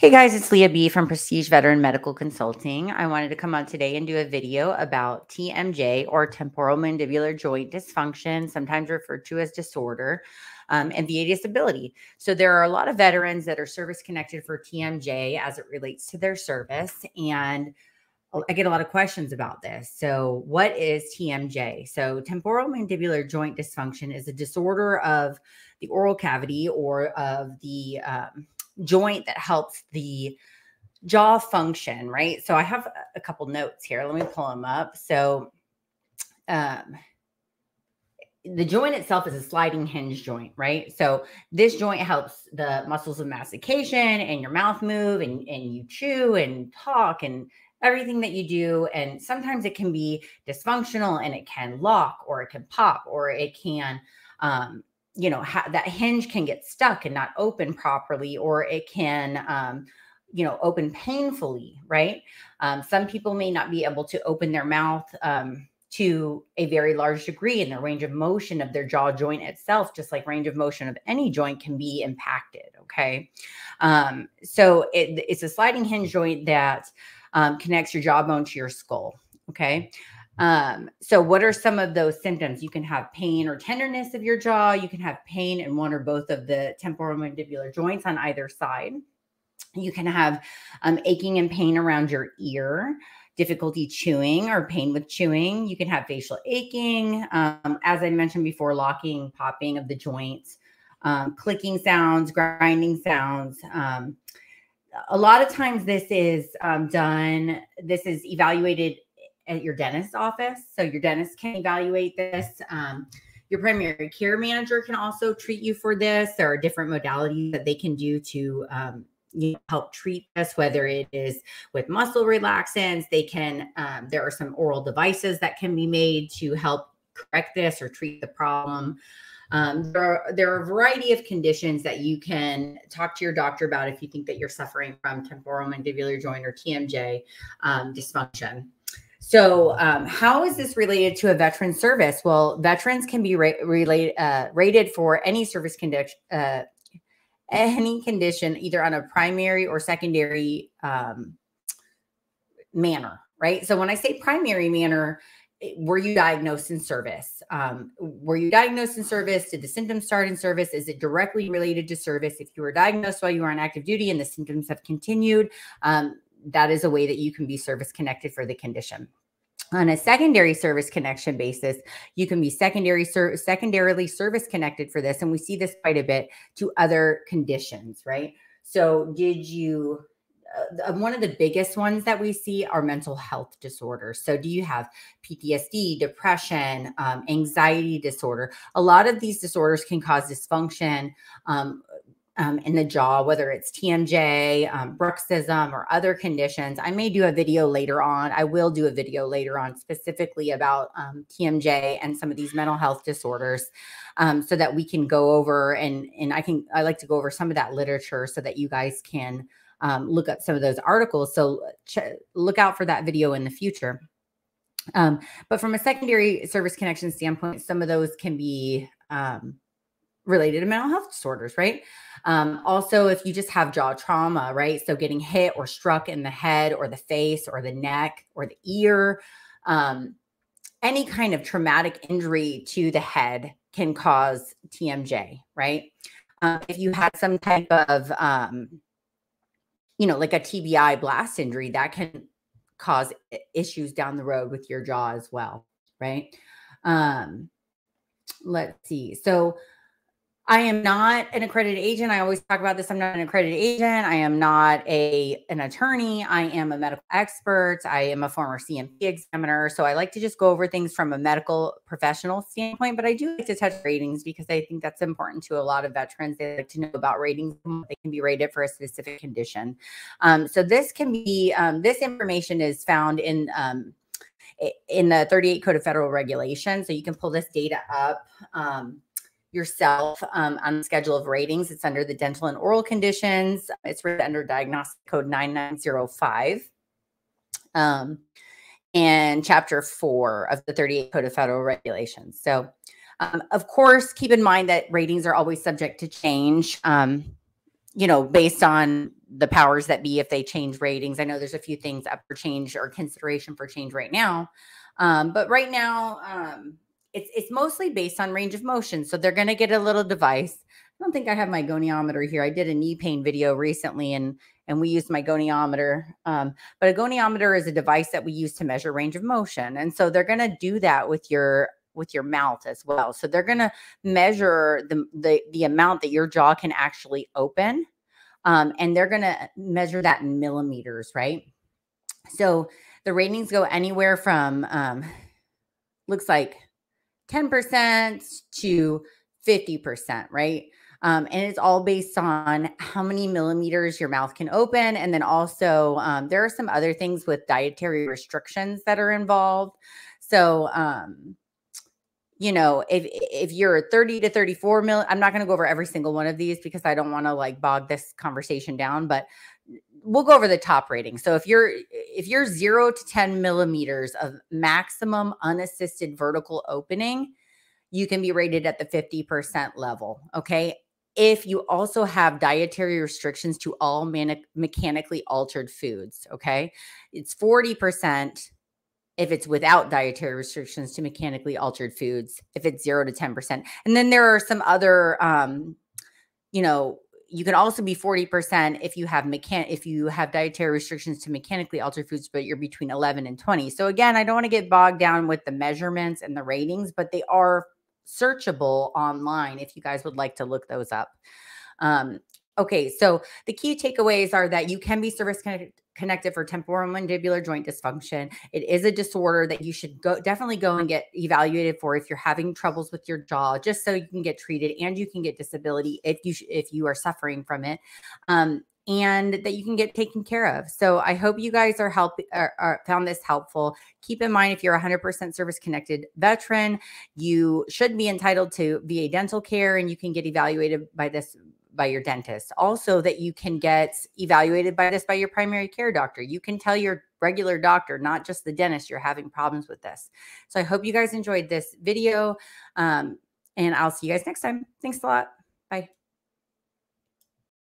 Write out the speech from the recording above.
Hey guys, it's Leah B from Prestige Veteran Medical Consulting. I wanted to come on today and do a video about TMJ or temporal mandibular joint dysfunction, sometimes referred to as disorder, um, and VA disability. So there are a lot of veterans that are service connected for TMJ as it relates to their service. And I get a lot of questions about this. So, what is TMJ? So, temporal mandibular joint dysfunction is a disorder of the oral cavity or of the um, joint that helps the jaw function, right? So I have a couple notes here. Let me pull them up. So um, the joint itself is a sliding hinge joint, right? So this joint helps the muscles of mastication and your mouth move and, and you chew and talk and everything that you do. And sometimes it can be dysfunctional and it can lock or it can pop or it can um, you know ha- that hinge can get stuck and not open properly or it can um, you know open painfully right? Um, some people may not be able to open their mouth um, to a very large degree and the range of motion of their jaw joint itself just like range of motion of any joint can be impacted okay? Um, so it, it's a sliding hinge joint that um, connects your jawbone to your skull okay um, so, what are some of those symptoms? You can have pain or tenderness of your jaw. You can have pain in one or both of the temporal mandibular joints on either side. You can have um, aching and pain around your ear, difficulty chewing or pain with chewing. You can have facial aching, um, as I mentioned before, locking, popping of the joints, um, clicking sounds, grinding sounds. Um, a lot of times, this is um, done, this is evaluated at your dentist's office. So your dentist can evaluate this. Um, your primary care manager can also treat you for this. There are different modalities that they can do to um, you know, help treat this, whether it is with muscle relaxants. They can, um, there are some oral devices that can be made to help correct this or treat the problem. Um, there, are, there are a variety of conditions that you can talk to your doctor about if you think that you're suffering from temporal mandibular joint or TMJ um, dysfunction. So, um, how is this related to a veteran service? Well, veterans can be ra- related, uh, rated for any service condition, uh, any condition, either on a primary or secondary um, manner, right? So, when I say primary manner, were you diagnosed in service? Um, were you diagnosed in service? Did the symptoms start in service? Is it directly related to service? If you were diagnosed while you were on active duty and the symptoms have continued, um, that is a way that you can be service connected for the condition on a secondary service connection basis you can be secondary ser- secondarily service connected for this and we see this quite a bit to other conditions right so did you uh, one of the biggest ones that we see are mental health disorders. So, do you have PTSD, depression, um, anxiety disorder? A lot of these disorders can cause dysfunction, um, um, in the jaw, whether it's TMJ, um, bruxism, or other conditions. I may do a video later on. I will do a video later on specifically about um, TMJ and some of these mental health disorders, um, so that we can go over and and I can I like to go over some of that literature so that you guys can um, look up some of those articles. So ch- look out for that video in the future. Um, but from a secondary service connection standpoint, some of those can be related to mental health disorders, right? Um, also, if you just have jaw trauma, right? So getting hit or struck in the head or the face or the neck or the ear, um, any kind of traumatic injury to the head can cause TMJ, right? Um, if you had some type of, um, you know, like a TBI blast injury, that can cause issues down the road with your jaw as well, right? Um, let's see. So, I am not an accredited agent. I always talk about this. I'm not an accredited agent. I am not a an attorney. I am a medical expert. I am a former C&P examiner. So I like to just go over things from a medical professional standpoint, but I do like to touch ratings because I think that's important to a lot of veterans. They like to know about ratings. They can be rated for a specific condition. Um, so this can be um, this information is found in um, in the 38 Code of Federal Regulations. So you can pull this data up. Um, yourself um, on the schedule of ratings. It's under the dental and oral conditions. It's under diagnostic code 9905. Um, and chapter four of the 38 Code of Federal Regulations. So, um, of course, keep in mind that ratings are always subject to change, um, you know, based on the powers that be if they change ratings. I know there's a few things up for change or consideration for change right now. Um, but right now, um, it's it's mostly based on range of motion. So they're going to get a little device. I don't think I have my goniometer here. I did a knee pain video recently, and and we used my goniometer. Um, but a goniometer is a device that we use to measure range of motion, and so they're going to do that with your with your mouth as well. So they're going to measure the, the the amount that your jaw can actually open, um, and they're going to measure that in millimeters, right? So the ratings go anywhere from um, looks like 10% to 50%, right? Um, and it's all based on how many millimeters your mouth can open. And then also, um, there are some other things with dietary restrictions that are involved. So, um, you know, if if you're 30 to 34 mil, I'm not going to go over every single one of these because I don't want to like bog this conversation down. But we'll go over the top rating. So if you're if you're zero to 10 millimeters of maximum unassisted vertical opening, you can be rated at the 50% level. Okay. If you also have dietary restrictions to all mechanically altered foods, okay, it's 40% if it's without dietary restrictions to mechanically altered foods, if it's zero to 10%. And then there are some other, um, you know, you can also be 40% if you have mechan if you have dietary restrictions to mechanically alter foods but you're between 11 and 20 so again i don't want to get bogged down with the measurements and the ratings but they are searchable online if you guys would like to look those up. Um, okay so the key takeaways are that you can be service connected connected for temporomandibular joint dysfunction. It is a disorder that you should go definitely go and get evaluated for if you're having troubles with your jaw, just so you can get treated and you can get disability if you if you are suffering from it. Um, and that you can get taken care of. So I hope you guys are help are, are found this helpful. Keep in mind if you're a 100% service connected veteran, you should be entitled to VA dental care and you can get evaluated by this by your dentist. Also, that you can get evaluated by this by your primary care doctor. You can tell your regular doctor, not just the dentist, you're having problems with this. So I hope you guys enjoyed this video. Um, and I'll see you guys next time. Thanks a lot. Bye.